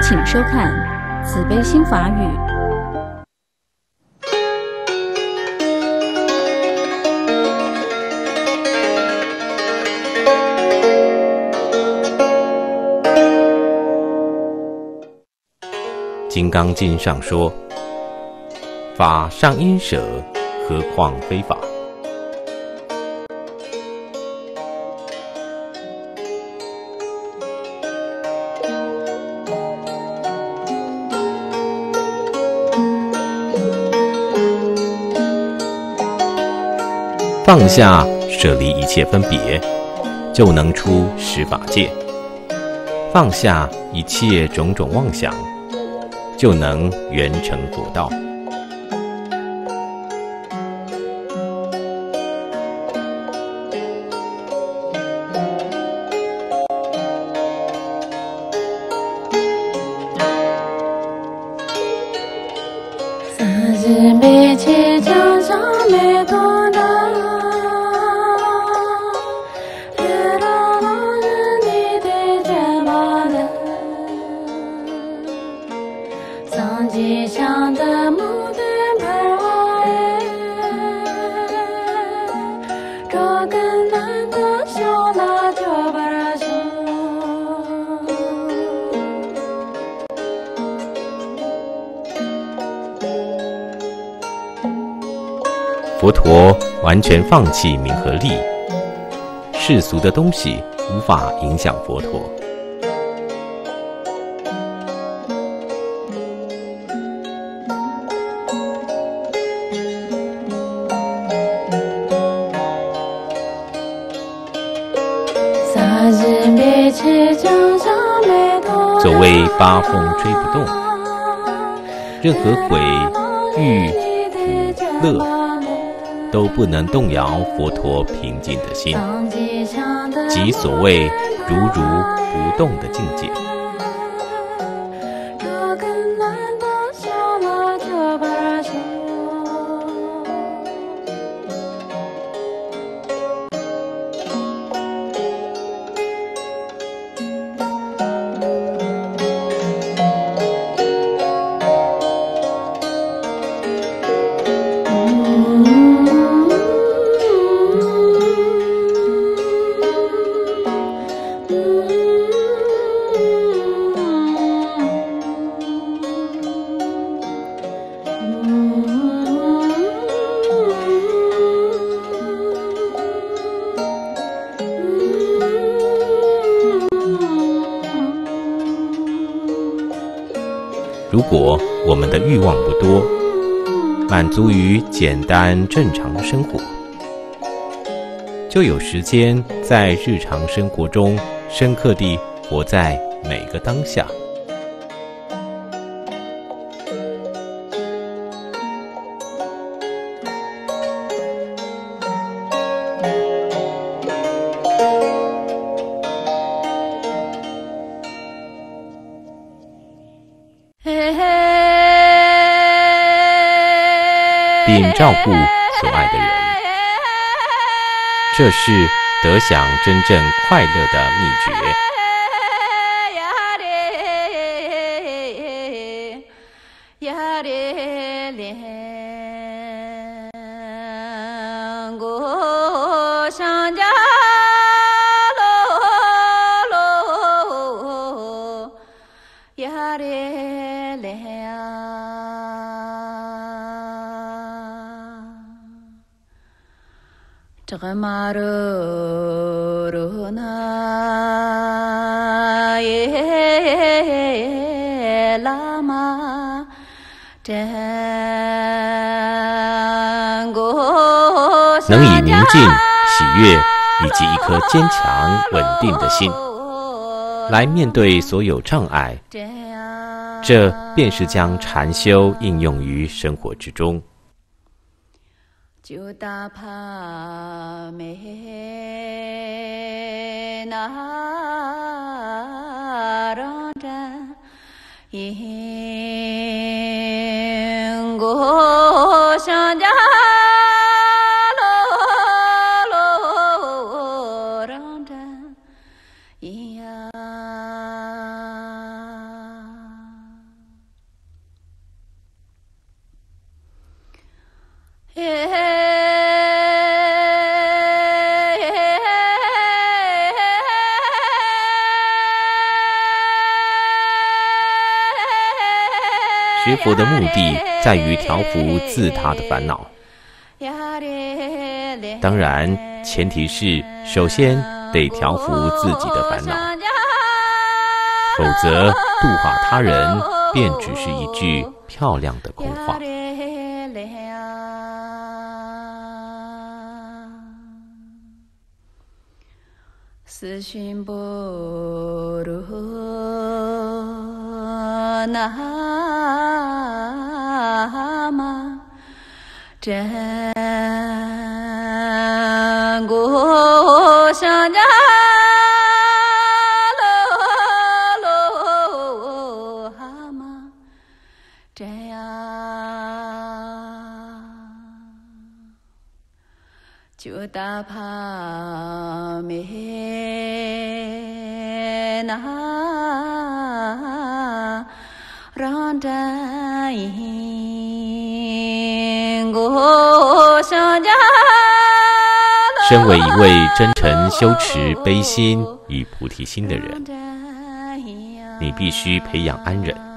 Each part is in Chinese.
请收看《慈悲心法语》。《金刚经》上说：“法上因舍，何况非法？”放下、舍离一切分别，就能出十法界；放下一切种种妄想，就能圆成佛道。完全放弃名和利，世俗的东西无法影响佛陀。所谓八风吹不动，任何鬼、欲、苦、乐。都不能动摇佛陀平静的心，即所谓如如不动的境界。足于简单正常的生活，就有时间在日常生活中深刻地活在每个当下。并照顾所爱的人，这是得享真正快乐的秘诀。能以宁静、喜悦以及一颗坚强、稳定的心来面对所有障碍，这便是将禅修应用于生活之中。ཁྱི 佛的目的在于调伏自他的烦恼。当然，前提是首先得调伏自己的烦恼，否则度化他人便只是一句漂亮的空话。四旬波罗那真果相加罗罗身为一位真诚羞耻悲心与菩提心的人，你必须培养安忍。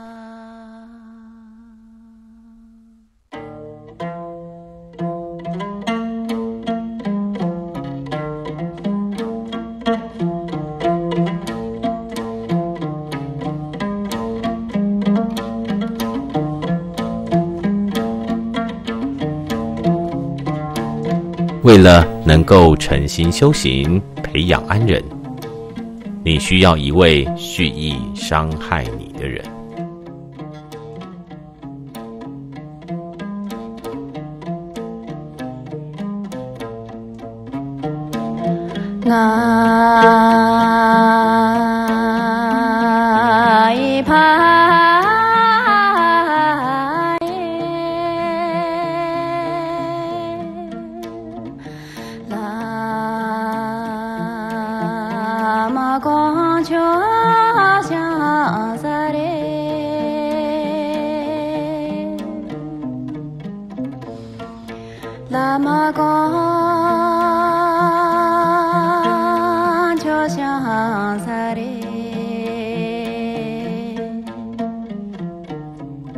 为了能够诚心修行、培养安忍，你需要一位蓄意伤害你。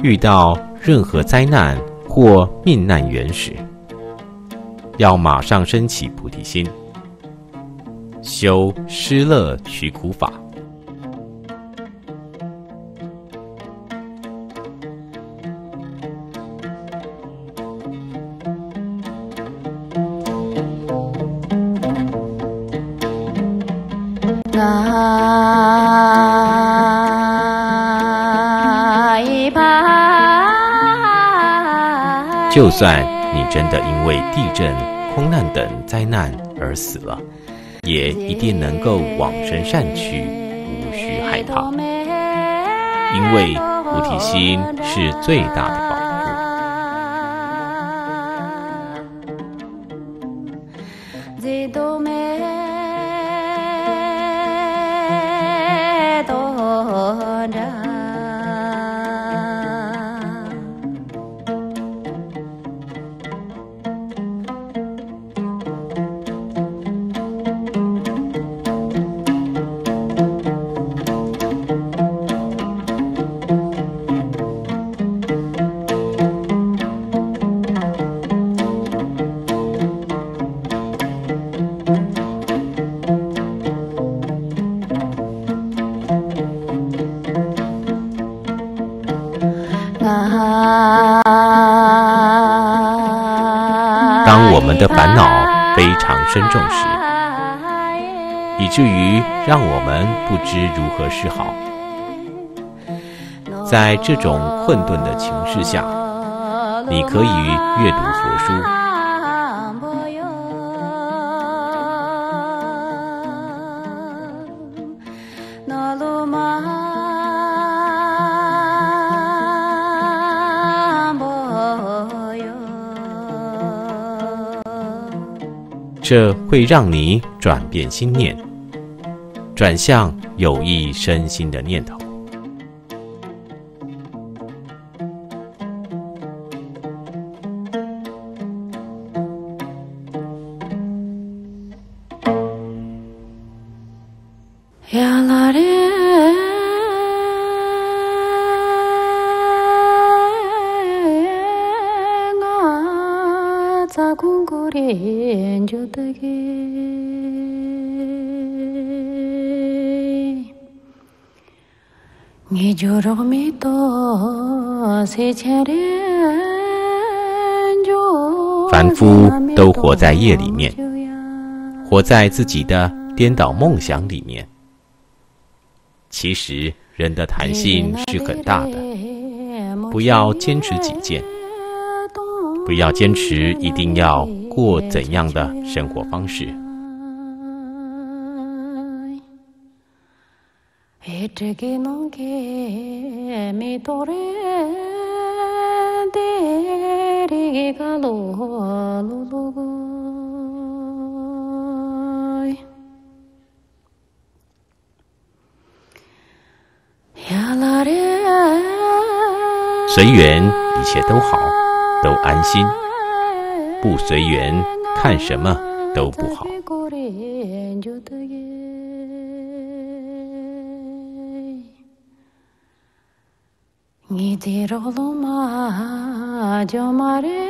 遇到任何灾难或命难缘时，要马上升起菩提心，修失乐取苦法。就算你真的因为地震、空难等灾难而死了，也一定能够往生善趣，无需害怕，因为菩提心是最大的宝。的烦恼非常深重时，以至于让我们不知如何是好。在这种困顿的情势下，你可以阅读佛书，这会让你转变心念，转向有益身心的念头。凡夫都活在夜里面，活在自己的颠倒梦想里面。其实人的弹性是很大的，不要坚持己见，不要坚持一定要过怎样的生活方式。随缘，一切都好，都安心；不随缘，看什么都不好。Joloma, Jomare,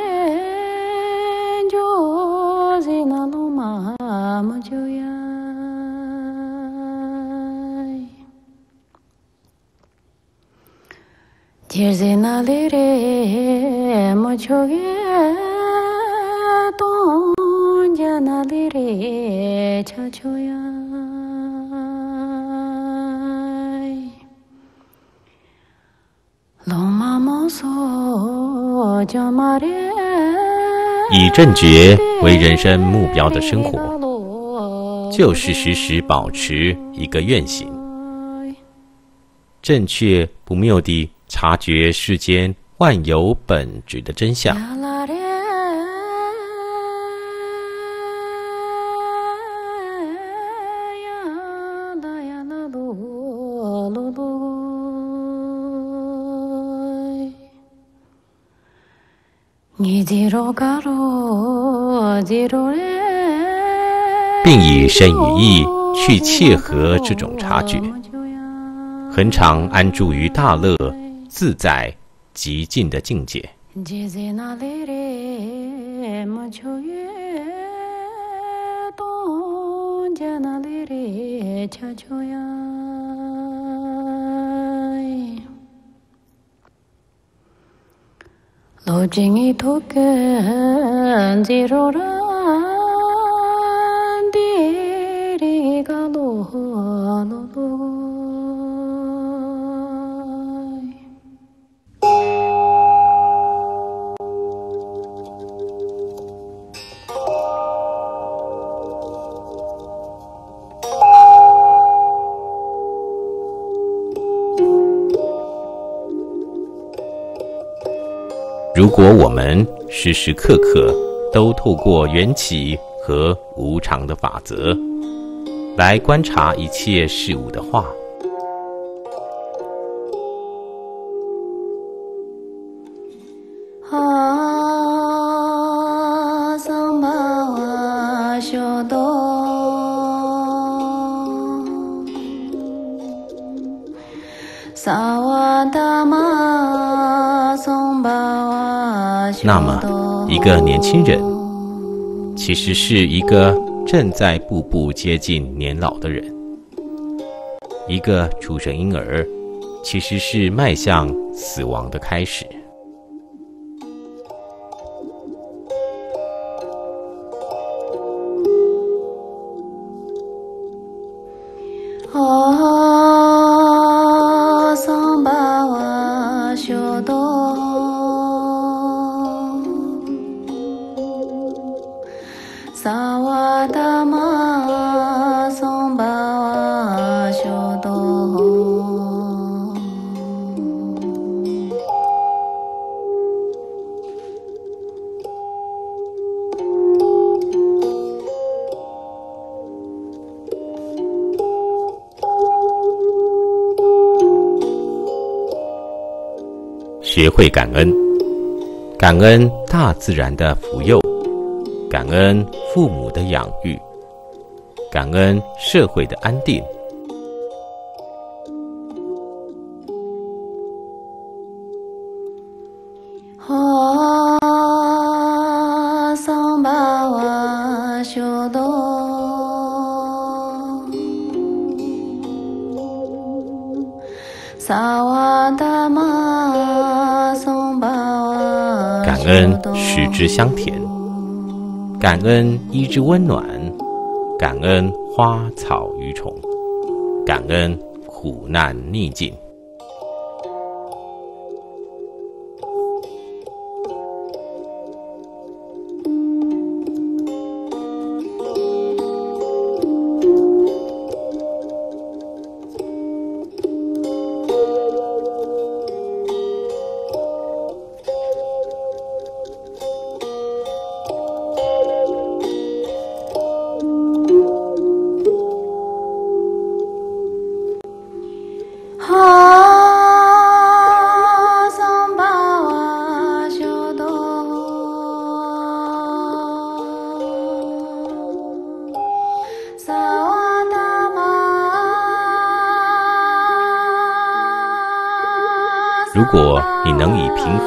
Josina Loma, Mujuyai. Tirzina Lire, Mujuye, Tonjana Lire, Chachuyai. Loma 以正觉为人生目标的生活，就是时时保持一个愿行，正确不谬地察觉世间万有本质的真相。并以身与意去切合这种察觉，恒常安住于大乐自在极尽的境界。ཁོ ཅིང ཡི ཐོ ཁ ཇེ རོ ར 果我们时时刻刻都透过缘起和无常的法则来观察一切事物的话。啊，那么，一个年轻人其实是一个正在步步接近年老的人；一个出生婴儿其实是迈向死亡的开始。学会感恩，感恩大自然的福佑，感恩父母的养育，感恩社会的安定。香甜，感恩衣之温暖，感恩花草鱼虫，感恩苦难逆境。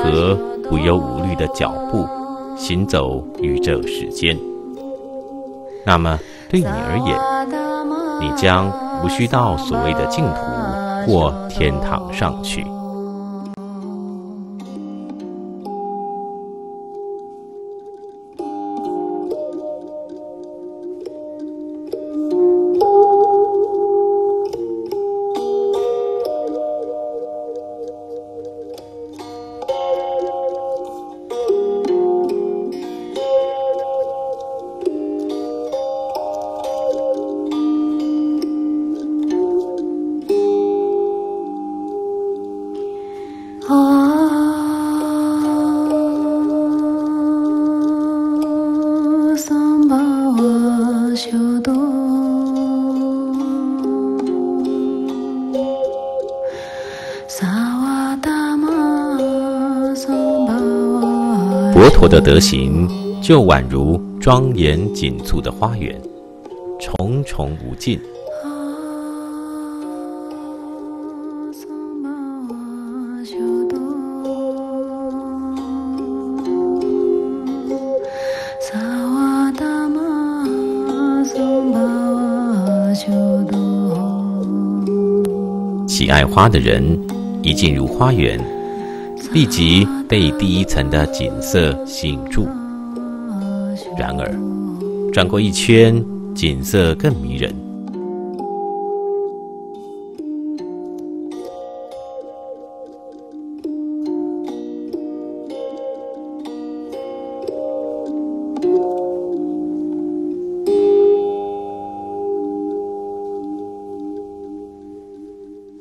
和、无忧无虑的脚步行走于这世间，那么对你而言，你将无需到所谓的净土或天堂上去。德行就宛如庄严锦簇的花园，重重无尽。喜爱花的人一进入花园，立即。被第一层的景色吸引住，然而转过一圈，景色更迷人。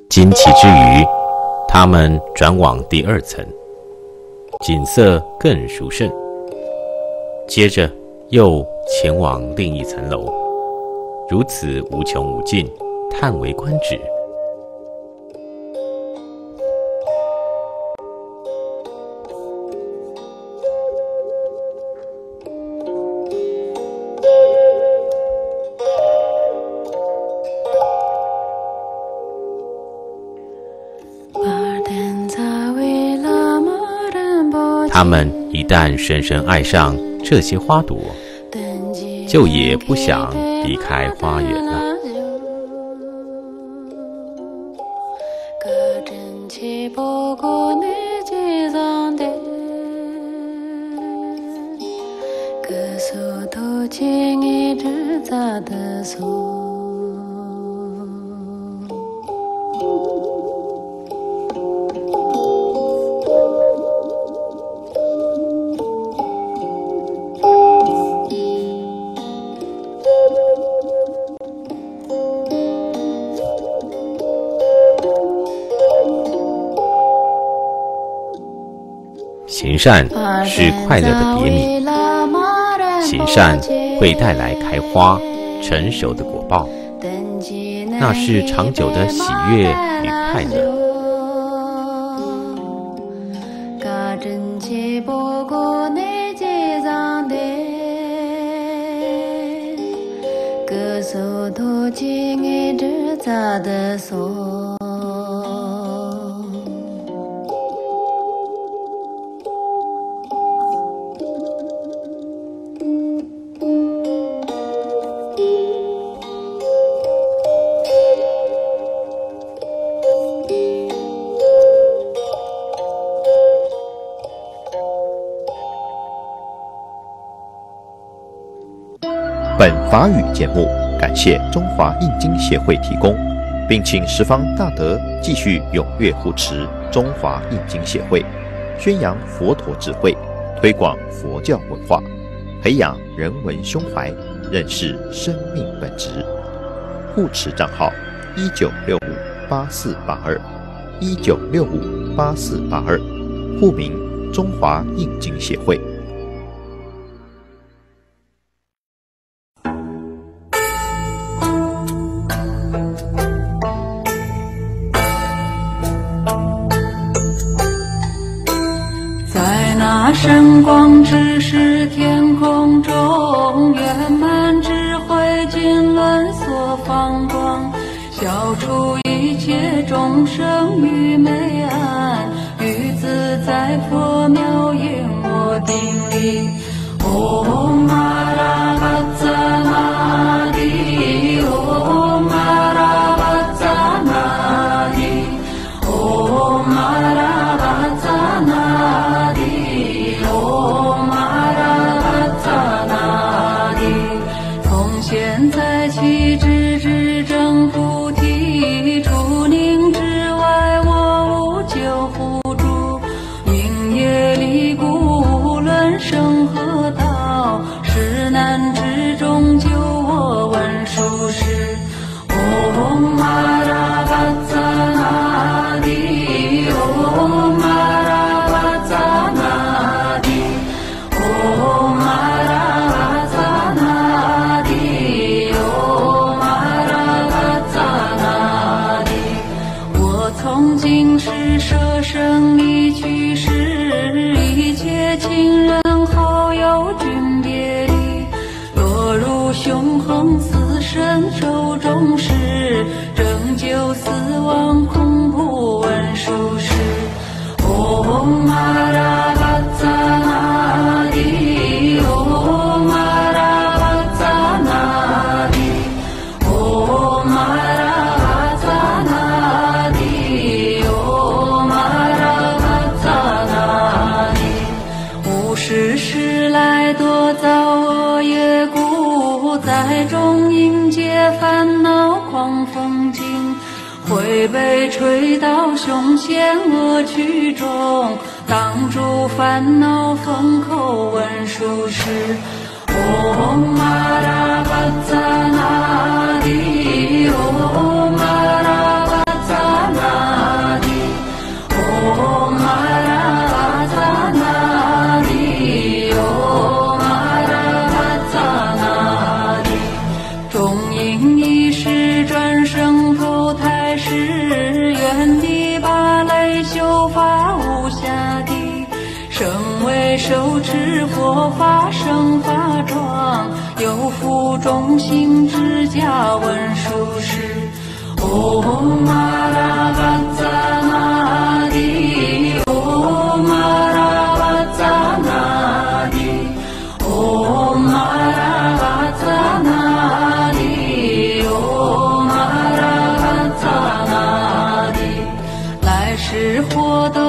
惊奇之余，他们转往第二层。景色更殊胜，接着又前往另一层楼，如此无穷无尽，叹为观止。他们一旦深深爱上这些花朵，就也不想离开花园了。善是快乐的别名，行善会带来开花、成熟的果报，那是长久的喜悦与快乐。法语节目感谢中华印经协会提供，并请十方大德继续踊跃护持中华印经协会，宣扬佛陀智慧，推广佛教文化，培养人文胸怀，认识生命本质。护持账号：一九六五八四八二，一九六五八四八二，户名：中华印经协会。出一切众生愚昧暗，于自在佛吹到胸前恶趣中，挡住烦恼风口问殊时。Om Aravatsanadi Om Aravatsanadi 心之家文殊师哦玛拉巴扎那帝哦玛拉巴扎那帝哦玛拉巴扎那帝哦玛拉巴扎那帝来世获得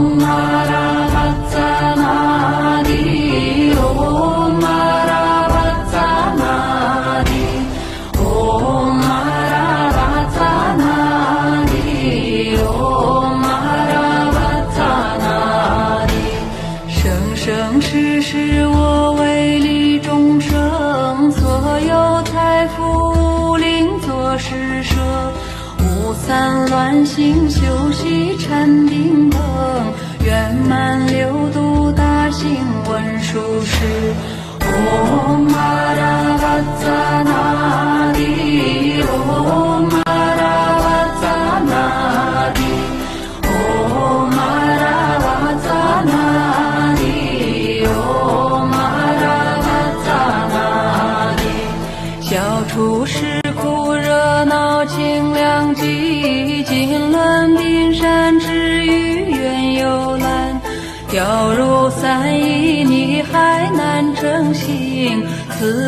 Om Namah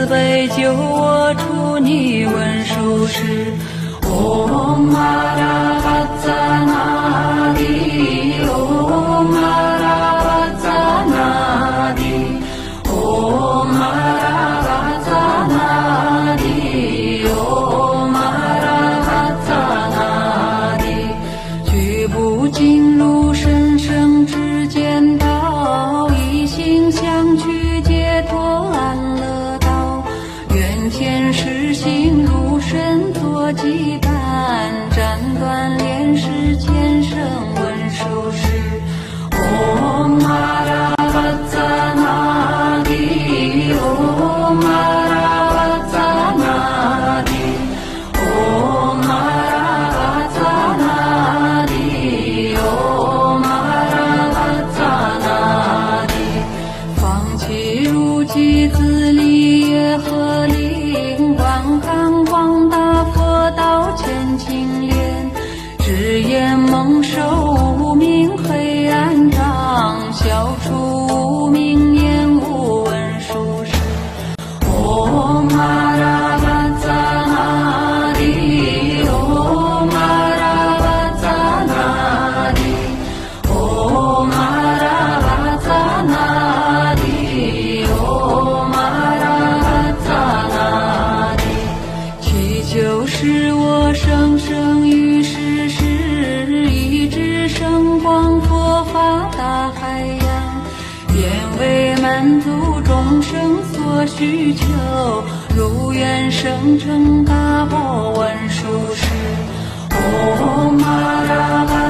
杯酒为满足众生所需求，如愿生成大波万殊师。Om Mara 吽。